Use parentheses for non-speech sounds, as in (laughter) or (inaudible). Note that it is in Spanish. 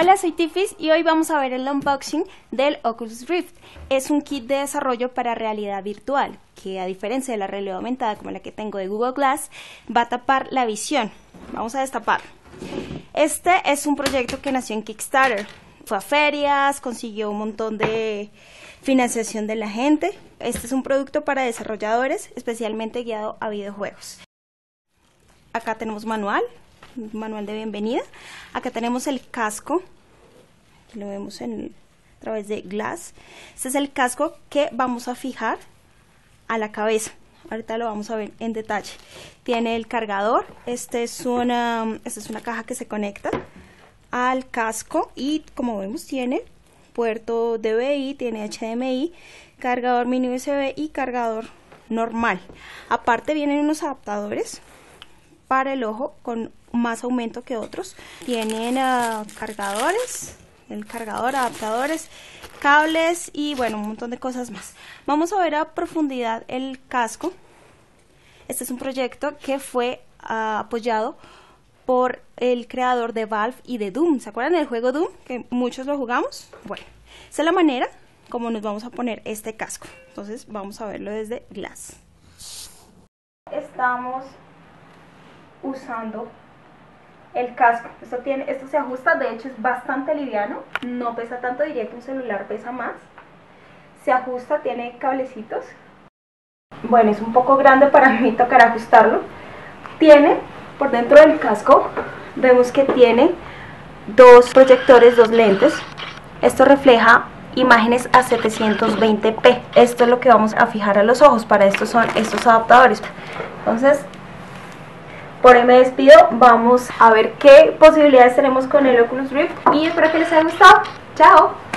Hola, soy Tifis y hoy vamos a ver el unboxing del Oculus Rift. Es un kit de desarrollo para realidad virtual, que a diferencia de la realidad aumentada como la que tengo de Google Glass, va a tapar la visión. Vamos a destapar. Este es un proyecto que nació en Kickstarter. Fue a ferias, consiguió un montón de financiación de la gente. Este es un producto para desarrolladores, especialmente guiado a videojuegos. Acá tenemos manual, manual de bienvenida. Acá tenemos el casco, lo vemos en, a través de Glass. Este es el casco que vamos a fijar a la cabeza. Ahorita lo vamos a ver en detalle. Tiene el cargador. Este es una, esta es una caja que se conecta al casco y como vemos tiene puerto DVI, tiene HDMI, cargador mini USB y cargador normal. Aparte vienen unos adaptadores para el ojo con más aumento que otros. Tienen uh, cargadores, el cargador, adaptadores, cables y bueno, un montón de cosas más. Vamos a ver a profundidad el casco. Este es un proyecto que fue uh, apoyado por el creador de Valve y de Doom. ¿Se acuerdan del juego Doom? Que muchos lo jugamos. Bueno, esa es la manera como nos vamos a poner este casco. Entonces vamos a verlo desde Glass. Estamos usando el casco. Esto, tiene, esto se ajusta, de hecho es bastante liviano, no pesa tanto, diría que un celular pesa más. Se ajusta, tiene cablecitos. Bueno, es un poco grande para (laughs) mí tocar ajustarlo. Tiene, por dentro del casco, vemos que tiene dos proyectores, dos lentes. Esto refleja imágenes a 720p. Esto es lo que vamos a fijar a los ojos. Para esto son estos adaptadores. Entonces, por hoy me despido, vamos a ver qué posibilidades tenemos con el Oculus Rift y espero que les haya gustado. ¡Chao!